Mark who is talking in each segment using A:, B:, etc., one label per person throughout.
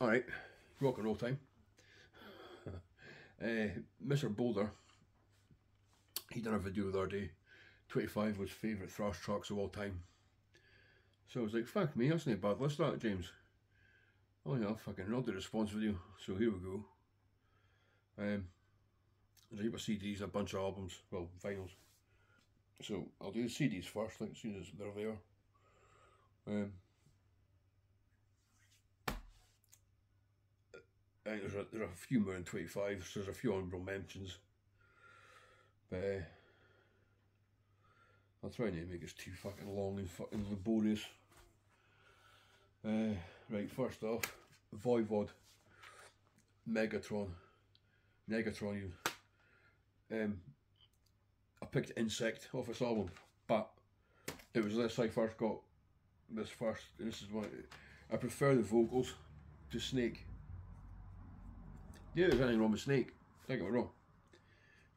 A: Alright, rock and roll time. uh, Mr. Boulder, he done a video the other day. 25 was favourite thrash tracks of all time. So I was like, fuck me, that's not a bad list that, James. Oh yeah, fucking not the response video. So here we go. Um, there's a heap of CDs, a bunch of albums, well, vinyls. So I'll do the CDs first, like as soon as they're there. Um, Think there's a, a few more than 25, so there's a few honourable mentions. But uh, I'll try not to make this too fucking long and fucking laborious. Uh, right, first off, Voivod, Megatron, Negatron. Um, I picked Insect off this album, but it was this I first got this first, this is why I prefer the vocals to Snake. Yeah, there's anything wrong with Snake, don't get me wrong.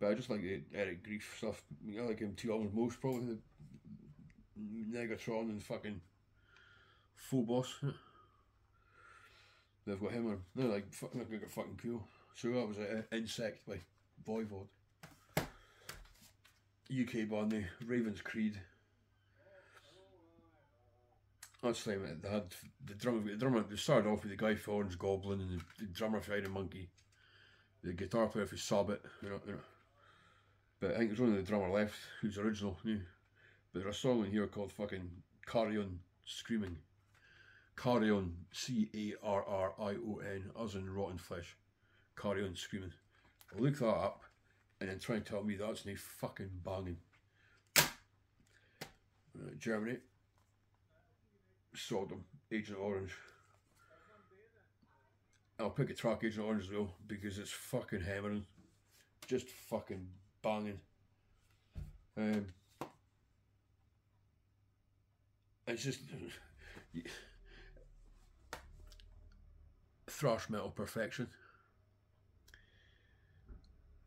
A: But I just like the Eric Grief stuff. I like him two albums most, probably Negatron and fucking Phobos. They've got him, on. they're like, fucking, they're fucking cool. So that was an Insect by Voivod. UK band, the Ravens Creed. Time they had the drummer. The drummer they started off with the guy for Orange Goblin and the, the drummer for Iron Monkey, the guitar player for Sabbath. You know, you know. But I think there's only the drummer left who's original. But there's a song in here called fucking Carry On Screaming. Carry On, C A R R I O N, as in rotten flesh. Carry On Screaming. I'll look that up and then try and tell me that's no fucking banging. Germany. Sodom, Agent Orange. I'll pick a track Agent Orange as well because it's fucking hammering. Just fucking banging. Um, it's just thrash metal perfection.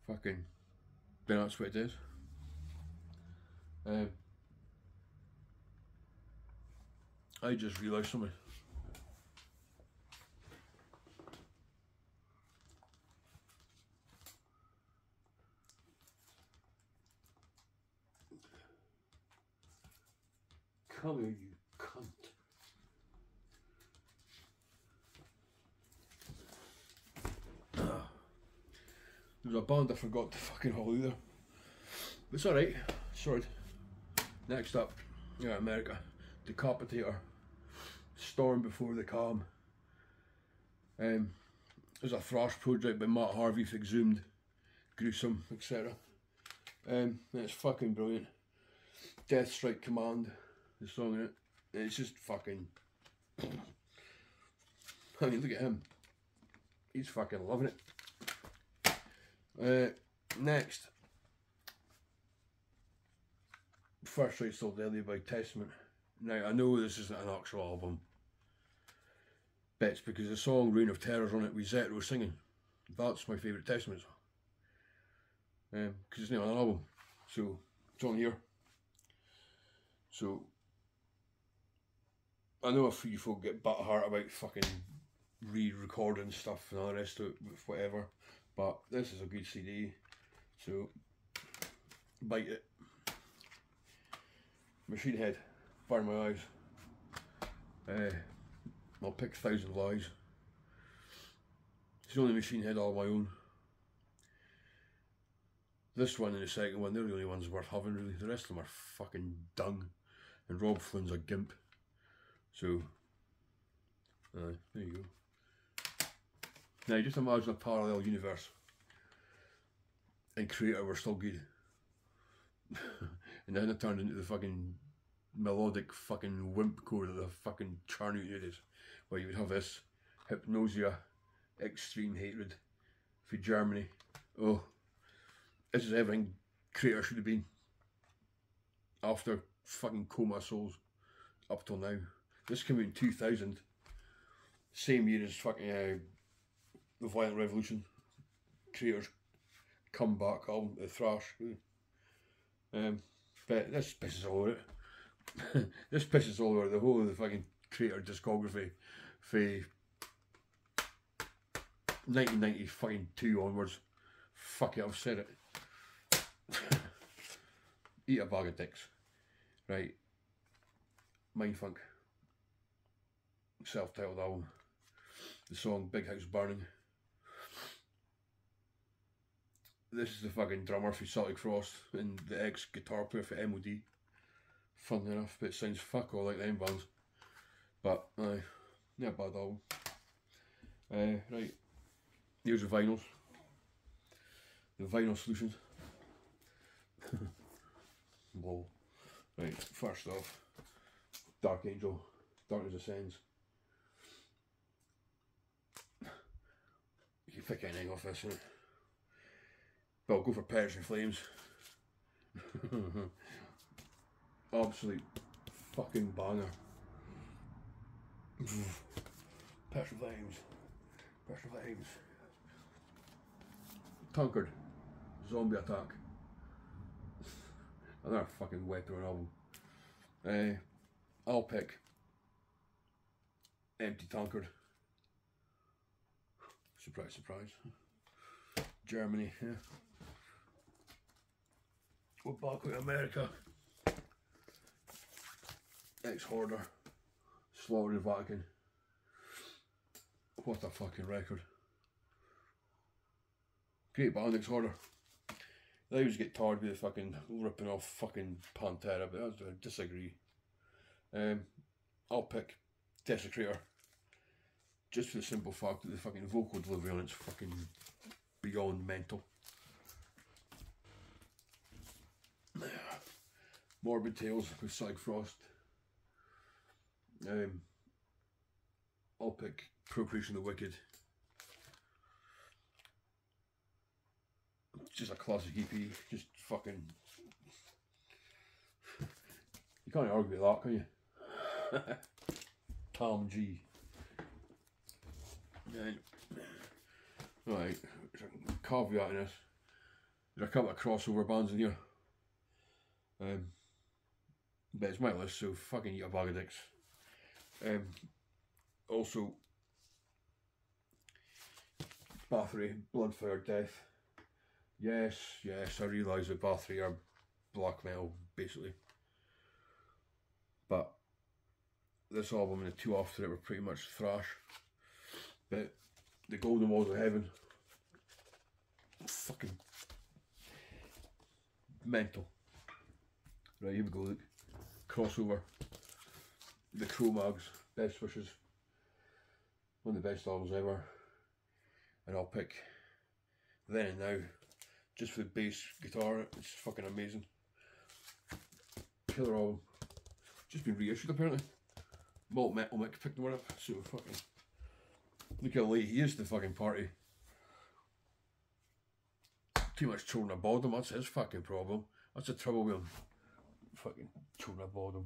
A: Fucking, then that's what it is. Um, I just realised something. Come here, you cunt. There's a band I forgot to fucking haul either. But it's alright. Sorry. Next up, yeah, America. Dekapitator. Storm Before the Calm. Um, there's a thrash project by Matt Harvey for Exhumed, Gruesome, etc. Um, it's fucking brilliant. Death Strike Command, the song in it. It's just fucking. I mean, look at him. He's fucking loving it. Uh, next. First Strike Still Deadly by Testament. Now, I know this isn't an actual album, but it's because the song Reign of Terror's on it with Zetro singing. That's my favourite Testament. Because um, it's not an album. So, it's on here. So, I know a few folk get butt heart about fucking re-recording stuff and all the rest of it, whatever. But this is a good CD. So, bite it. Machine Head. Burn my eyes. Uh, I'll pick a Thousand Lies. It's the only machine head all my own. This one and the second one, they're the only ones worth having really. The rest of them are fucking dung. And Robb Flynn's a gimp. So, uh, there you go. Now just imagine a parallel universe. And Kreator were still good. and then it turned into the fucking melodic fucking wimp core that the fucking churn out where you would have this hypnosia, extreme hatred for Germany. Oh, this is everything Kreator should have been after fucking Coma Souls up till now. This came out in 2000, same year as fucking uh, the Violent Revolution. Kreator's comeback album, the thrash. Um, but this pisses all over it. this pisses all over the whole of the fucking Kreator discography for 1990 fucking two onwards. Fuck it, I've said it. Eat a bag of dicks. Right. Mindfunk. Self-titled album. The song Big House Burning. This is the fucking drummer for Celtic Frost and the ex-guitar player for MOD. Fun enough, but it sounds fuck all like them bands. But, aye, a bad album. Uh, right, here's the vinyls. The vinyl solutions. Whoa. Right, first off, Dark Angel, Darkness Descends. You can pick anything off this? But I'll go for Perish in Flames. Absolute fucking banger. Perish in Flames. Perish in Flames. Tankard. Zombie Attack. Another fucking wet through album. Uh, I'll pick Empty Tankard. Surprise, surprise. Germany, yeah. We're back with America. Exhorder. Slaughter the Vatican. What a fucking record. Great band, Exhorder. They always get tired with the fucking ripping off fucking Pantera, but I disagree. Um, I'll pick Desecrator. Just for the simple fact that the fucking vocal delivery on it's fucking beyond mental. Morbid Tales with Celtic Frost. Um, I'll pick Procreation of the Wicked. Just a classic EP, just fucking. You can't argue with that, can you? Tom G. Right. Right. Caveat in this. There's a couple of crossover bands in here. Um, but it's my list, so fucking eat a bag of dicks. Um, also, Bathory, Bloodfire Death. Yes, yes, I realise that Bathory are black metal, basically. But this album and the two after it were pretty much thrash. But the Golden Walls of Heaven, fucking mental. Right, here we go, look. Crossover. The Cro-Mags, Best Wishes. One of the best albums ever. And I'll pick Then and Now. Just for the bass guitar, it's fucking amazing. Killer album. Just been reissued apparently. Malt Metal Mick picked one up, so fucking look how late he is to the fucking party. Too much children aboard him, that's his fucking problem. That's the trouble with him. Fucking children aboard him.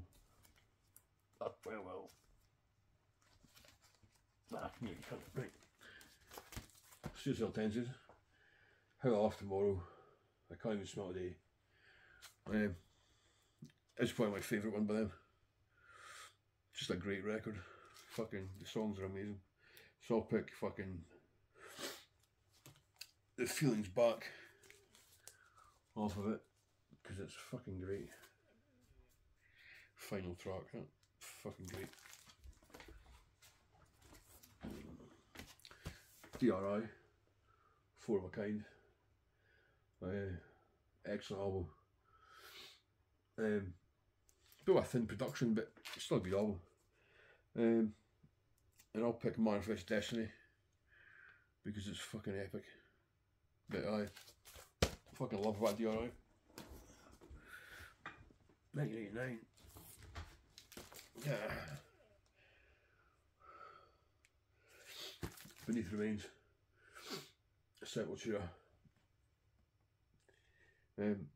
A: That well well. Nah, you can't right. Suicidal tendencies. How Laugh Tomorrow. I can't even smell the day. Um, it's probably my favourite one by them. Just a great record. Fucking, the songs are amazing. So I'll pick fucking The Feelings Back off of it because it's fucking great. Final track, huh? Fucking great. DRI, Four of a Kind. Uh, excellent album. Um, bit of a thin production, but still a good album. Um, and I'll pick Manifest Destiny because it's fucking epic. But I fucking love what DRI. 1989. Beneath Remains. Sepultura. Um,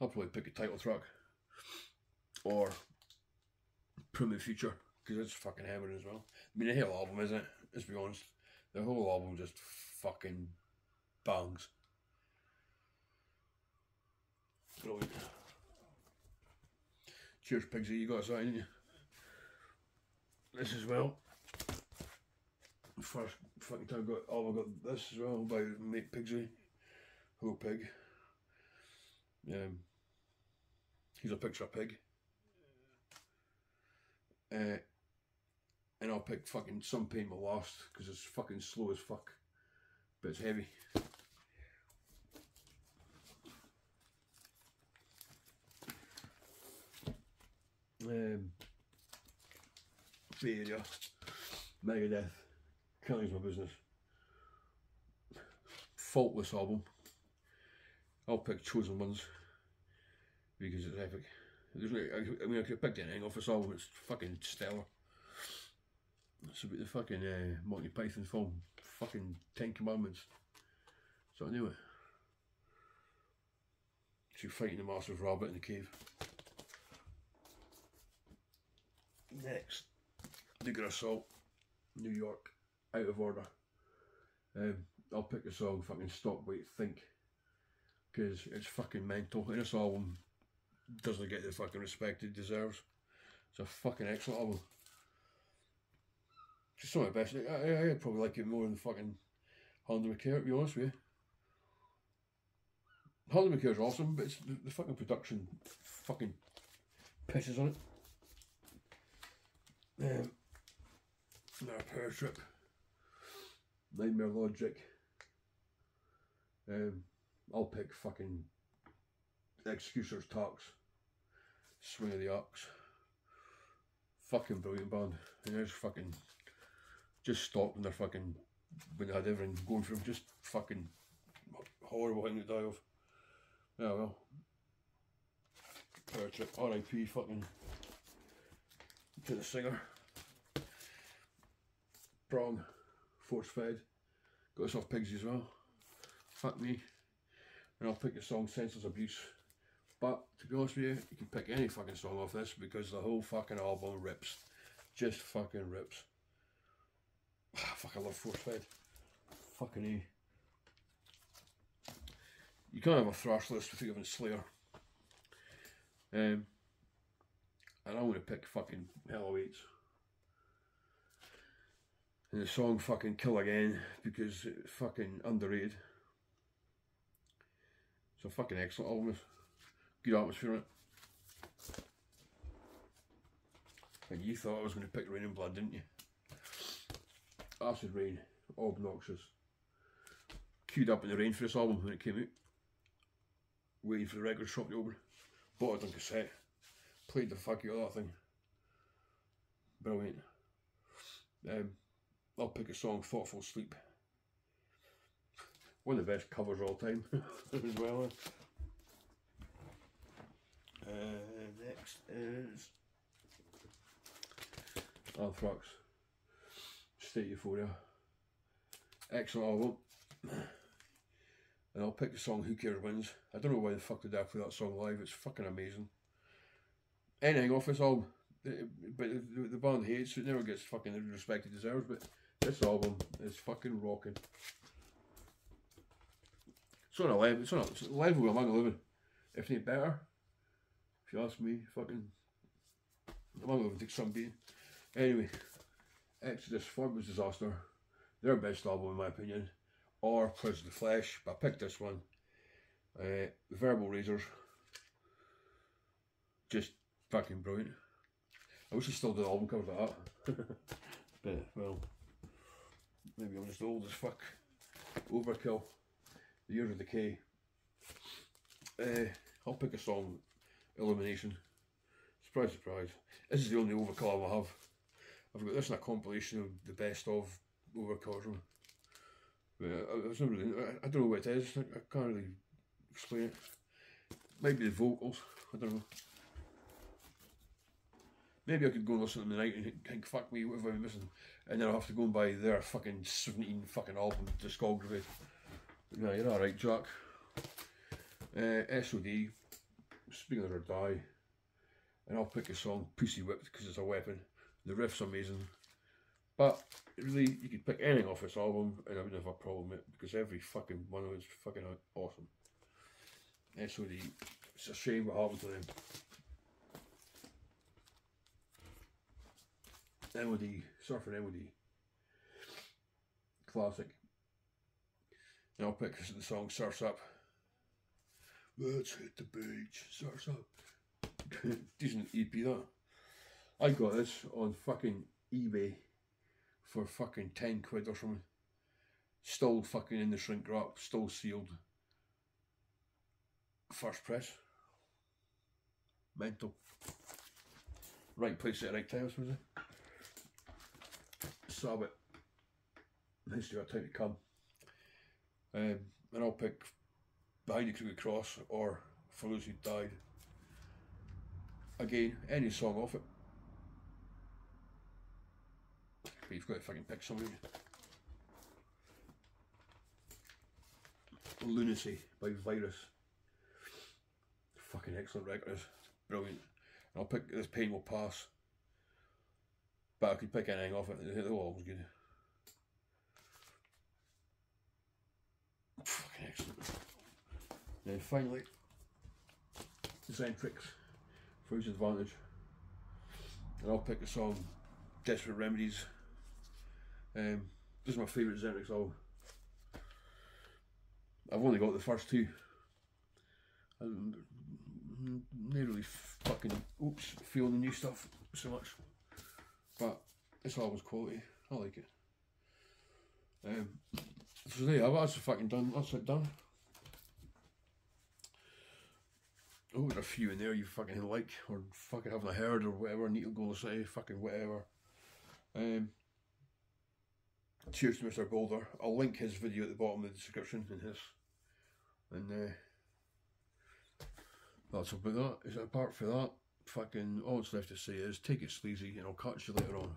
A: I'll probably pick a title track or Primitive Future because it's fucking hammering as well. I mean, the whole album, isn't it? Let's be honest. The whole album just fucking bangs. Brilliant. Cheers, Pigsy. You got a sign? This as well. First fucking time I got oh I got this as well by mate Pigsy. Hello pig. Um he's a picture of pig. Uh, and I'll pick fucking some pain will last because it's fucking slow as fuck, but it's heavy. Um, Bay Area, Megadeth, Killing's my business. Faultless album. I'll pick chosen ones because it's epic. I mean, I could pick anything off this album, it's fucking stellar. It's about the fucking uh, Monty Python film, fucking Ten Commandments. So I knew it. She's fighting the massive rabbit in the cave. Next, Nuclear Assault, New York, out of order. Um, I'll pick the song fucking Stop, Wait, Think. Because it's fucking mental. And this album doesn't get the fucking respect it deserves. It's a fucking excellent album. It's some of the best. I, I, I probably like it more than fucking Handle with Care, to be honest with you. Handle with Care's awesome, but it's the, the fucking production fucking pisses on it. Um, now Power Trip. Nightmare Logic. Um, I'll pick fucking Executioner's Tax. Swing of the Axe. Fucking brilliant band. And there's fucking just stopped when they're fucking when they had everything going for them. Just fucking horrible thing to die of. Yeah well. Power trip RIP fucking to the singer. Prong, force fed. Got us off pigs as well. Fuck me. And I'll pick the song Senseless Abuse. But to be honest with you, you can pick any fucking song off this because the whole fucking album rips. Just fucking rips. Fuck, I love Force Fed. Fucking A. You can't have a thrash list without having Slayer. Um, and I'm going to pick fucking Hell Awaits. And the song fucking Kill Again because it's fucking underrated. It's a fucking excellent album. Good atmosphere in it. And you thought I was going to pick Raining Blood, didn't you? Acid Reign, obnoxious. Queued up in the rain for this album when it came out. Waiting for the record shop to open. Bought it on cassette. Played the fuck out of that thing. Brilliant. Um, I'll pick a song, Thoughtful Sleep. One of the best covers all time as well. Uh, next is Anthrax. State Euphoria. Excellent album. And I'll pick the song Who Cares Wins. I don't know why the fuck did I play that song live. It's fucking amazing. Anything off this album. But the, band hates it. Never gets fucking the respect it deserves. But this album is fucking rocking. It's on a level. It's on a, level among living. If not better. If you ask me, fucking. Among living take some beating. Anyway. Exodus, Fabulous Disaster, their best album in my opinion, or Prison Flesh, but I picked this one. Uh, Verbal Razors, just fucking brilliant. I wish I still did album covers like that. but, well, maybe I'm just old as fuck. Overkill, The Years of Decay. Uh, I'll pick a song, Elimination. Surprise, surprise. This is the only Overkill I have. I've got this in a compilation of the best of Overkill. But not really, I, don't know what it is. I, I can't really explain it. Maybe the vocals. I don't know. Maybe I could go and listen to them tonight and think, fuck me, what have I been missing? And then I'll have to go and buy their fucking 17 fucking album discography. No, you're alright, Jack. Uh, SOD, Speak English or Die. And I'll pick a song, Pussy Whipped, because it's a weapon. The riff's amazing. But really, you could pick anything off this album and I wouldn't have a problem with it because every fucking one of it's fucking awesome. SOD, it's a shame what happened to them. MOD, Surfing MOD. classic. And I'll pick the song Surf's Up. Let's hit the beach, Surf's Up. Decent EP that. I got this on fucking eBay for fucking 10 quid or something. Still fucking in the shrink wrap, still sealed. First press. Mental. Right place at the right time, I suppose. Eh? Saw it. Nice to got time to come. Um, and I'll pick Behind the Crooked Cross or For Those Who Died. Again, any song off it. But you've got to fucking pick somebody. Lunacy by Virus. Fucking excellent record. It's brilliant. And I'll pick This Pain Will Pass. But I could pick anything off it. They're all always good. Fucking excellent. Then finally, Xentrix for his advantage. And I'll pick the song Desperate Remedies. Um, this is my favourite Xentrix album. I've only got the first two. I'm not really fucking oops feeling the new stuff so much. It's always quality. I like it. Um, so there you have it, that's fucking done. That's it done. Oh, there's a few in there you fucking like, or fucking haven't heard, or whatever, need to go say, fucking whatever. Um, cheers to Mr. Boulder. I'll link his video at the bottom of the description in his. And uh, that's about that. Is apart from that? Fucking all that's left to say is take it sleazy and I'll catch you later on.